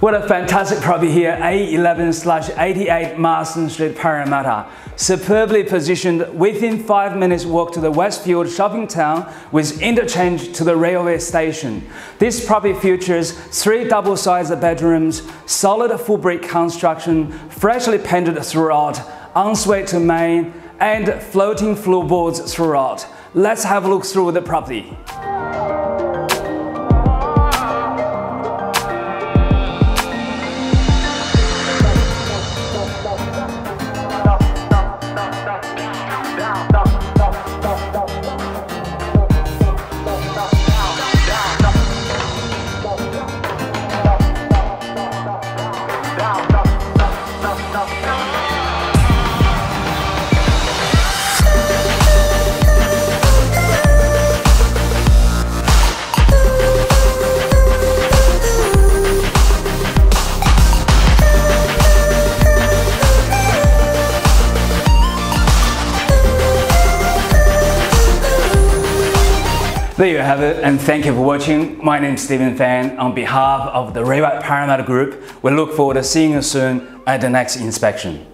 What a fantastic property here, A11 slash 88 Marsden Street, Parramatta. Superbly positioned within five minutes walk to the Westfield shopping town with interchange to the railway station. This property features three double-sized bedrooms, solid full brick construction, freshly painted throughout, ensuite to main, and floating floorboards throughout. Let's have a look through the property. There you have it, and thank you for watching. My name is Steven Fan. On behalf of the Ray White Parramatta Group, we look forward to seeing you soon at the next inspection.